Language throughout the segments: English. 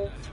Thank you.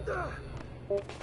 んだ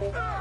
I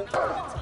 Oh.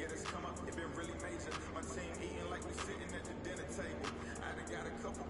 Yeah, this come up, it been really major. My team eating like we sitting at the dinner table. I done got a couple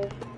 Okay.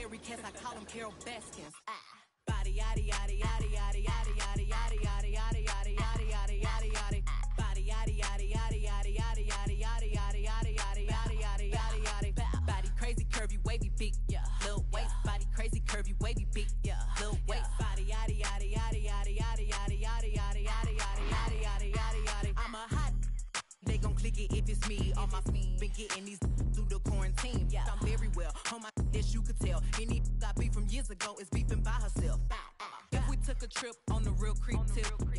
Carrie Cass, I call him Carol Baskins. Ah. Body yaddy yaddy yaddy yaddy yaddy yaddy yaddy yaddy yaddy yaddy yaddy yaddy yaddy yaddy. Body yaddy yaddy yaddy yaddy yaddy yaddy yaddy yaddy yaddy yaddy yaddy yaddy yaddy yaddy. Body crazy, curvy, wavy, big, yeah. Little waist, body crazy, curvy, wavy, big, yeah. Little waist, body yaddy yaddy yaddy yaddy yaddy yaddy yaddy yaddy yaddy yaddy yaddy yaddy yaddy. I'm a hot. They gon' click it if it's me. All my been getting these through the quarantine. Yeah. I'm very well on my real creep tip,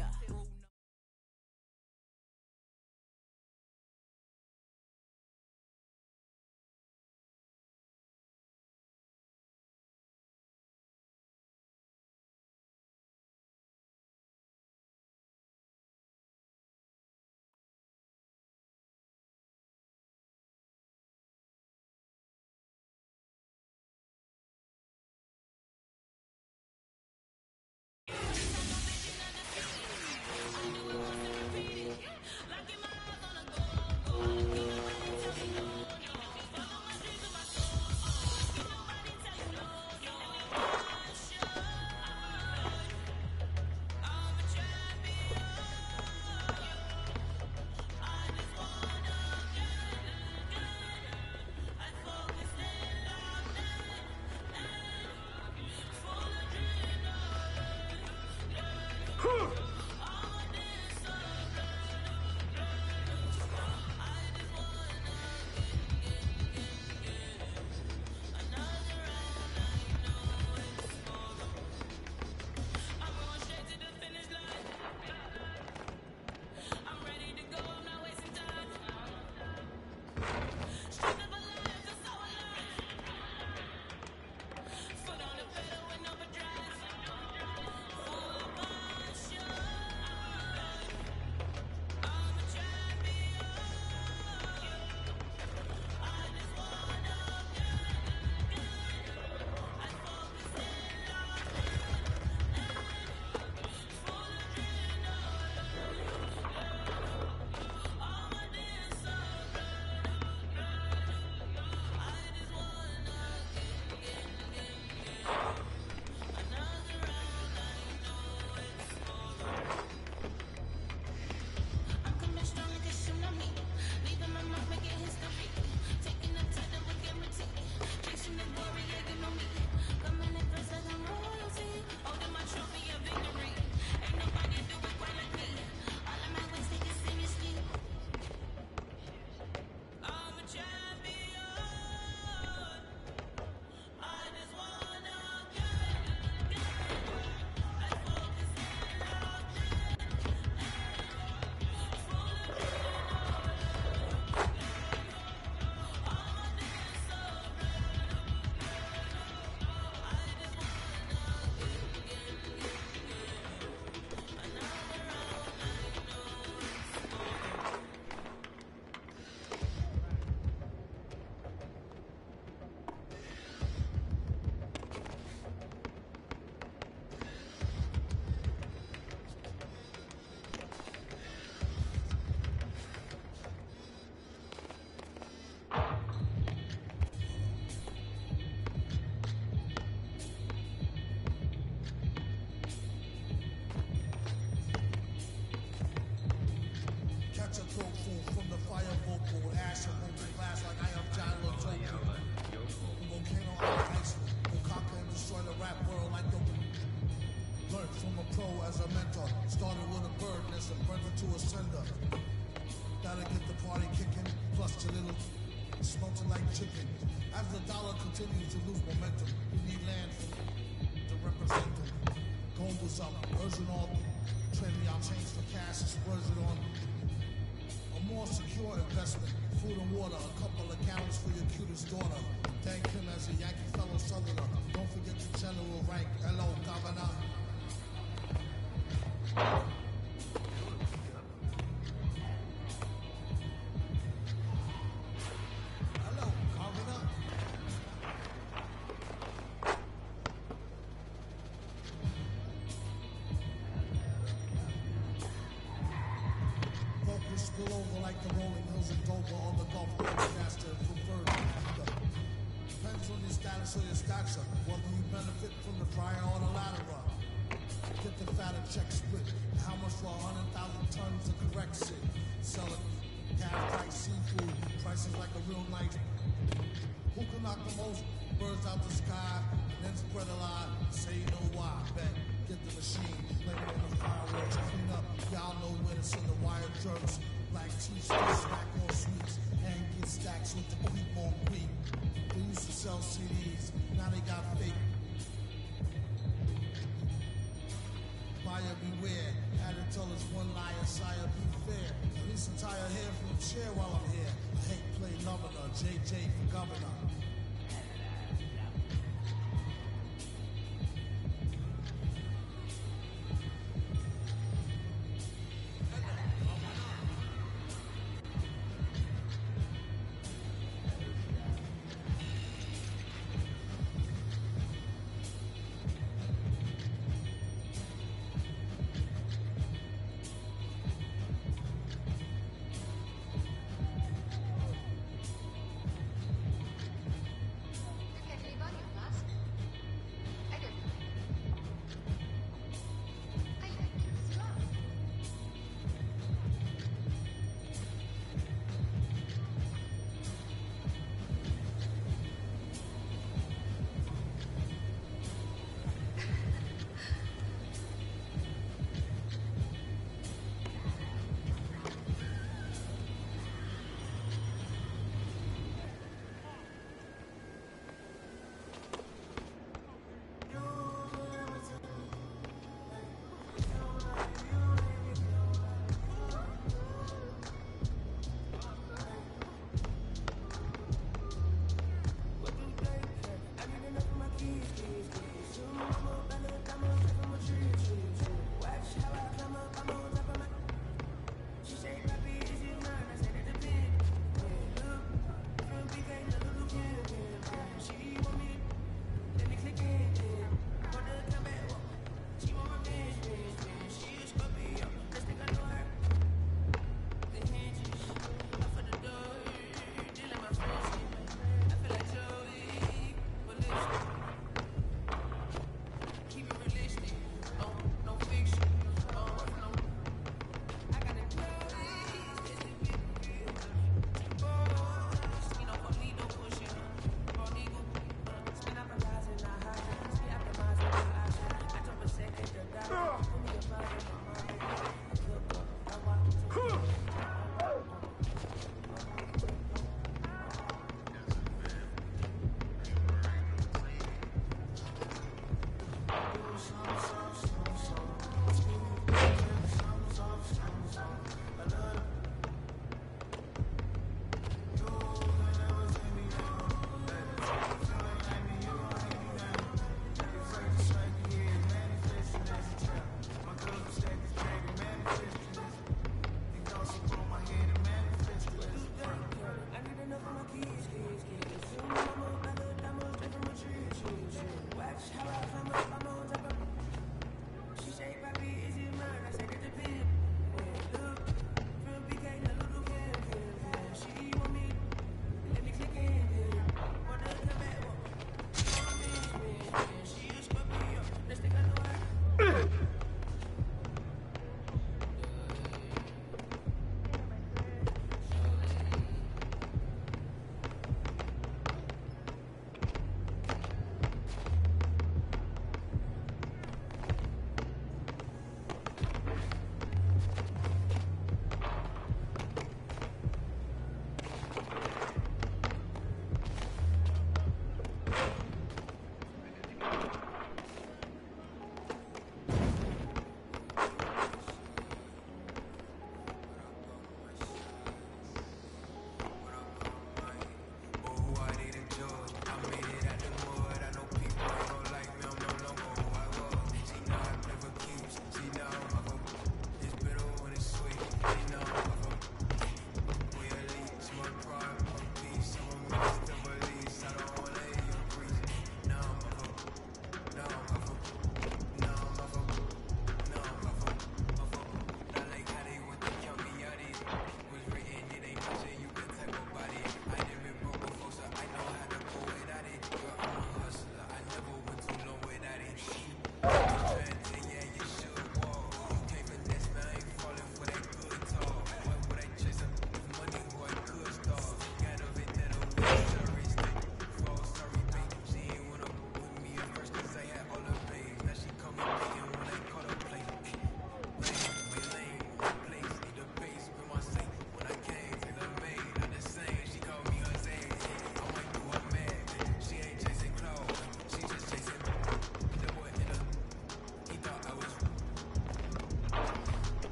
Catch a throat full from the fire vocal. Ash and broken glass like I am John Latoku. Oh, volcano on Iceland. Will conquer and destroy the rap world like the Learned from a pro as a mentor. Started with a bird and burned it to a cinder. Gotta get the party kicking. Plus your little smelting like chicken. As the dollar continues to lose momentum, we need land for, to represent them. Gold was up, urging all trading our change for cash spurging on a more secure investment. Food and water, a couple of counts for your cutest daughter. Thank him as a Yankee status or your stature, whether you benefit from the prior or the latter. Get the fatter check split. How much for a hundred thousand tons of correct shit? Sell it. Cash price seafood. Prices like a real knife. Who can knock the most birds out the sky? Then spread a lie. Say you know why. Bet. Get the machine. Blame it on the fireworks. Clean up. Y'all know where to send the wire jerks. Black t-shirts, snack on sweets. And get stacks with the sell CDs. Now they got fake. Buyer beware. Had to tell us one liar, sire, be fair. At least I'm tired from the chair while I'm here. I hate play governor, JJ for governor.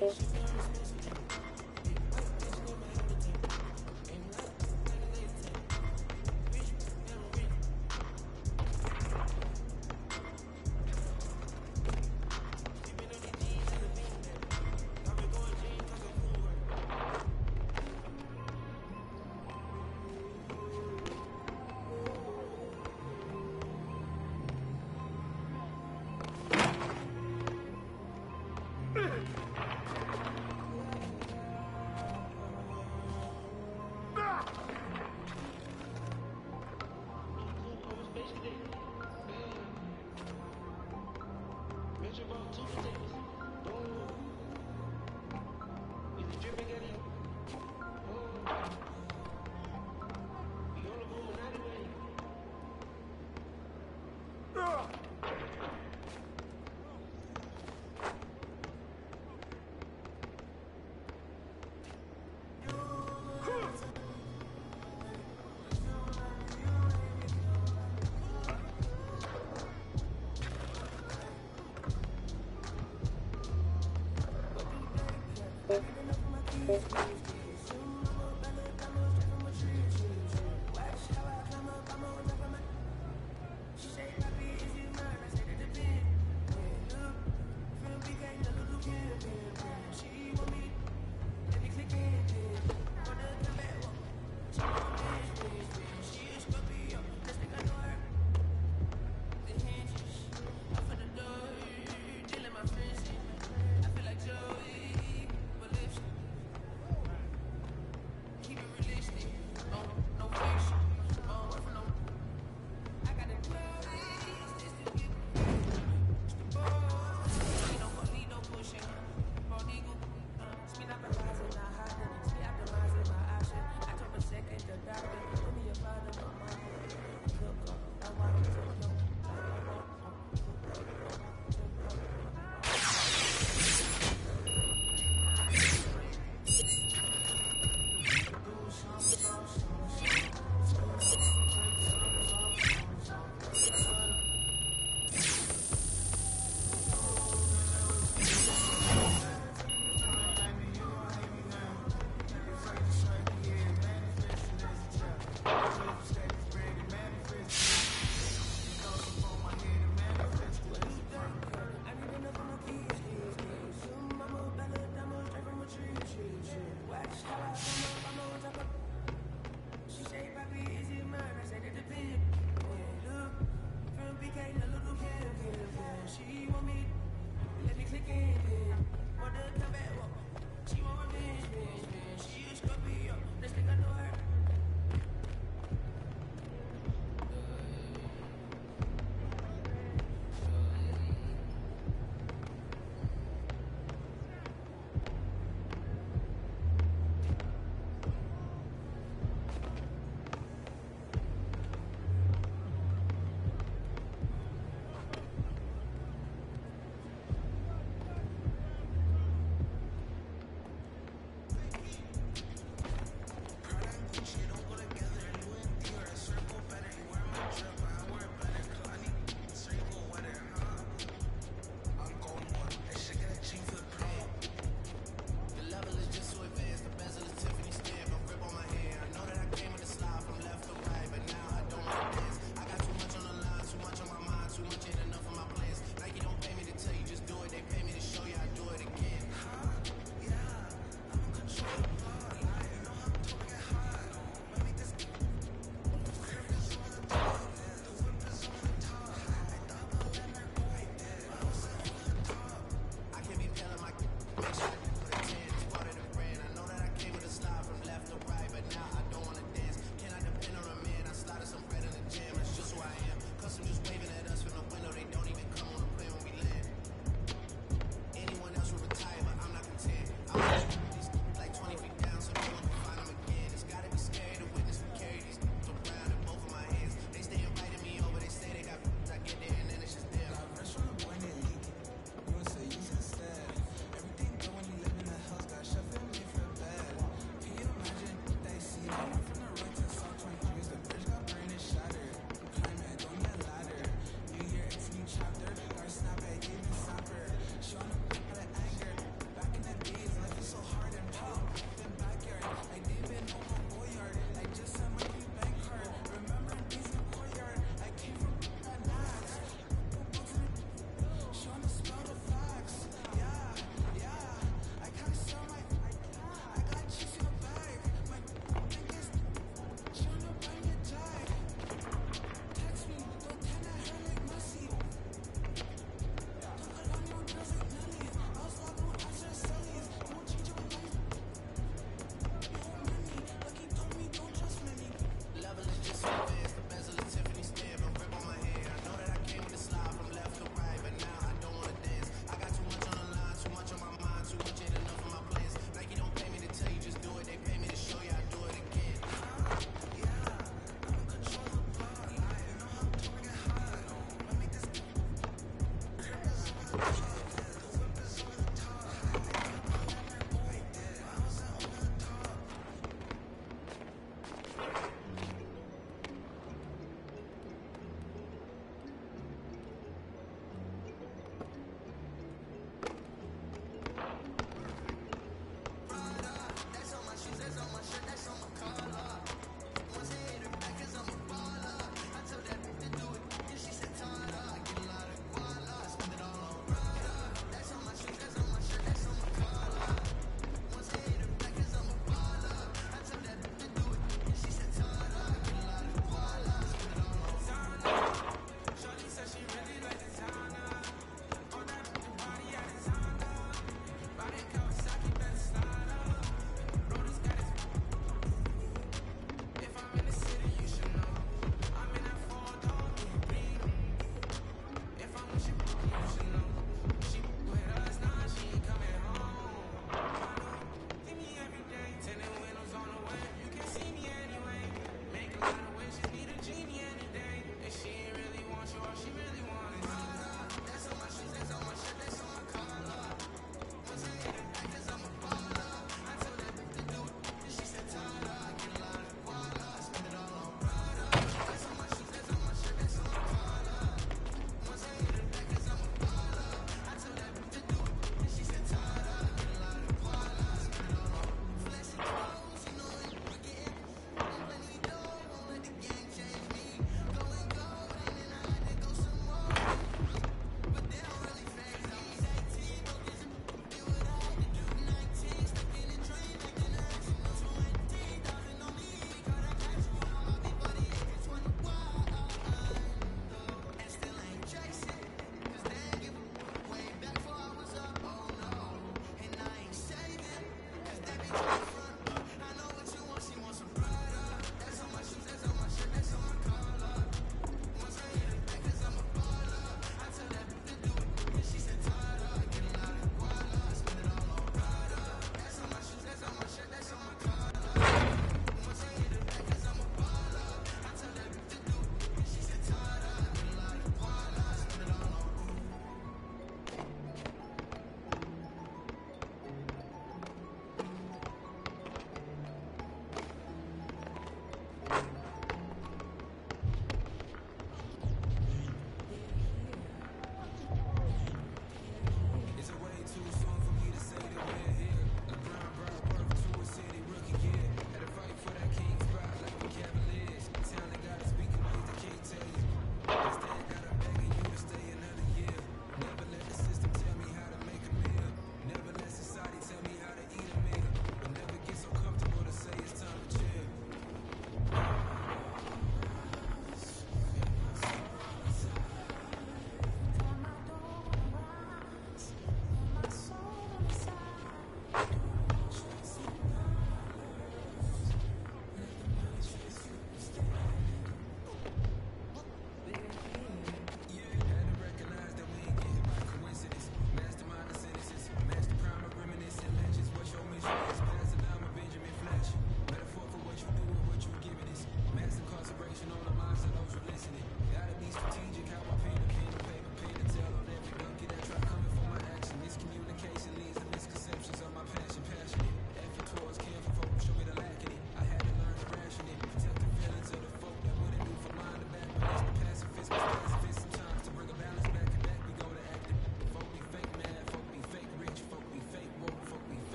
Gracias. Thank you.